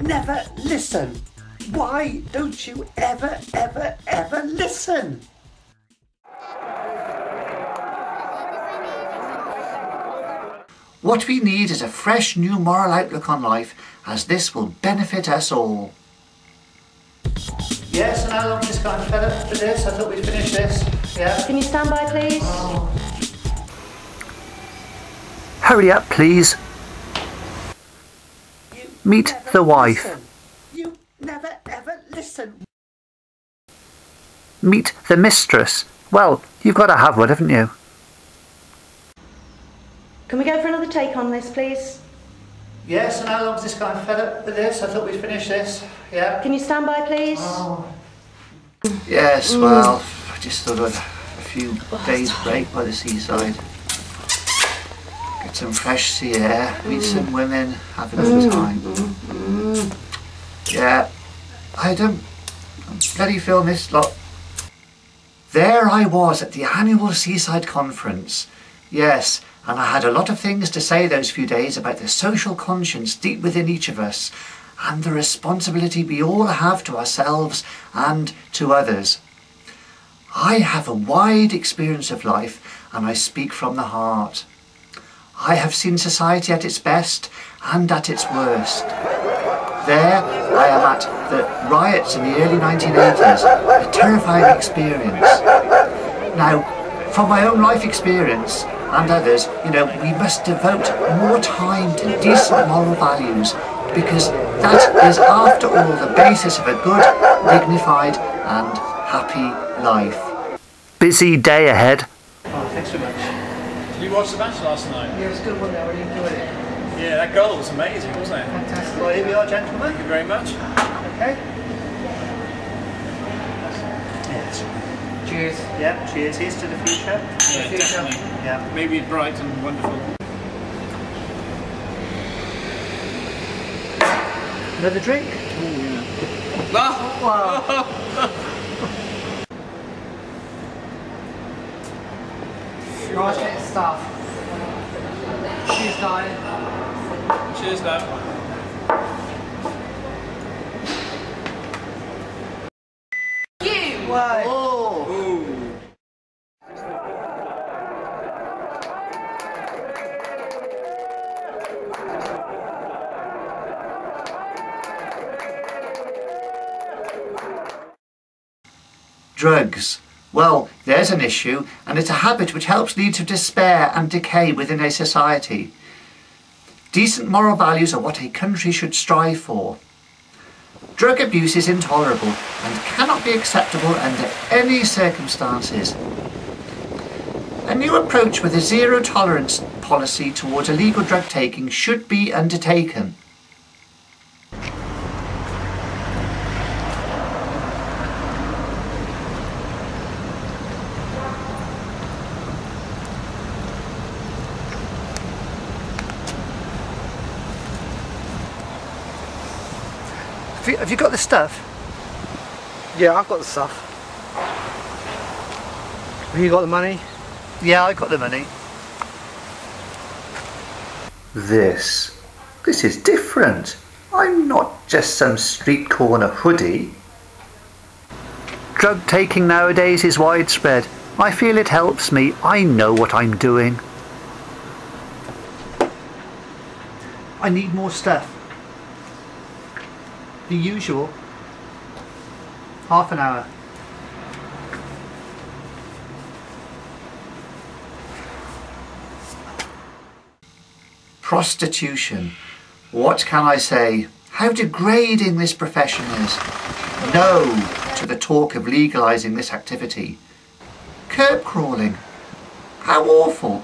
never listen? Why don't you ever, ever, ever listen? What we need is a fresh new moral outlook on life, as this will benefit us all. Yes, and how long is kind of fed up for this? I thought we'd finish this. Yeah. Can you stand by, please? Oh. Hurry up, please. You Meet the wife. listen. You never ever listen. Meet the mistress. Well, you've got to have one, haven't you? Can we go for another take on this, please? Yes, and how long's this guy fed up with this? I thought we'd finish this. Yeah. Can you stand by, please? Oh. Yes, well, I just thought I'd a few days break by the seaside. Get some fresh sea air, meet some mm. women, have a good mm. time. Yeah, I don't bloody film this lot. There I was at the annual seaside conference. Yes, and I had a lot of things to say those few days about the social conscience deep within each of us and the responsibility we all have to ourselves and to others. I have a wide experience of life and I speak from the heart. I have seen society at its best and at its worst. There I am at the riots in the early 1980s, a terrifying experience. Now, from my own life experience and others, you know, we must devote more time to decent moral values because that is, after all, the basis of a good, dignified and happy life. Busy day ahead. Oh, thanks very much. Did you watch the match last night? Yeah, it was a good one, I really enjoyed it. Yeah, that goal was amazing, wasn't it? Fantastic. Well, here we are, gentlemen. Thank you very much. Okay. Yes. Cheers. Yeah, cheers. Here's to the future. Yeah, definitely. Yeah. Maybe bright and wonderful. Another drink? Oh, oh, right, get stuff. Cheers, guys. Cheers, now. Drugs. Well, there's an issue, and it's a habit which helps lead to despair and decay within a society. Decent moral values are what a country should strive for. Drug abuse is intolerable and cannot be acceptable under any circumstances. A new approach with a zero tolerance policy towards illegal drug taking should be undertaken. Have you, have you got the stuff? Yeah, I've got the stuff. Have you got the money? Yeah, I got the money. This. This is different. I'm not just some street corner hoodie. Drug taking nowadays is widespread. I feel it helps me. I know what I'm doing. I need more stuff. The usual. Half an hour. Prostitution. What can I say? How degrading this profession is. No to the talk of legalising this activity. Curb crawling. How awful.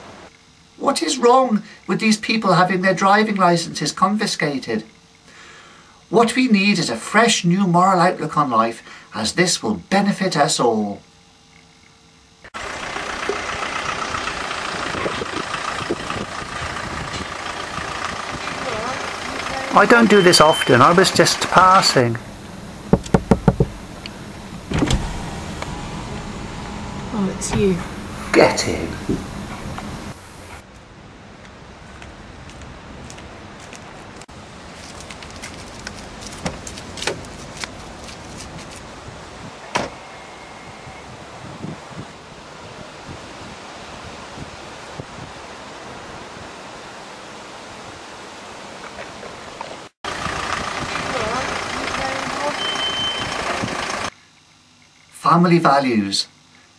What is wrong with these people having their driving licenses confiscated? What we need is a fresh new moral outlook on life, as this will benefit us all. I don't do this often. I was just passing. Oh, it's you. Get in. Family values.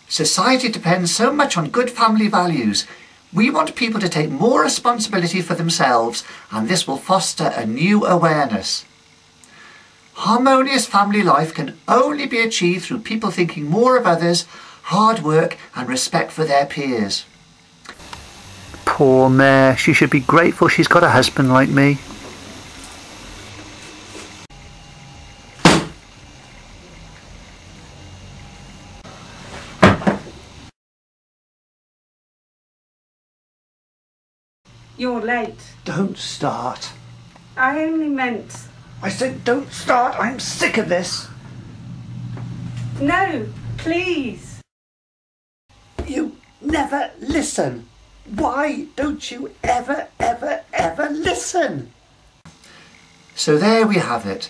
Society depends so much on good family values. We want people to take more responsibility for themselves and this will foster a new awareness. Harmonious family life can only be achieved through people thinking more of others, hard work and respect for their peers. Poor Mare, she should be grateful she's got a husband like me. You're late. Don't start. I only meant. I said don't start. I'm sick of this. No, please. You never listen. Why don't you ever, ever, ever listen? So there we have it.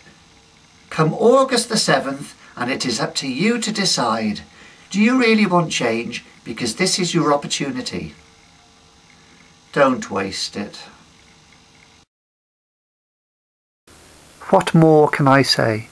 Come August the 7th, and it is up to you to decide. Do you really want change? Because this is your opportunity. Don't waste it. What more can I say?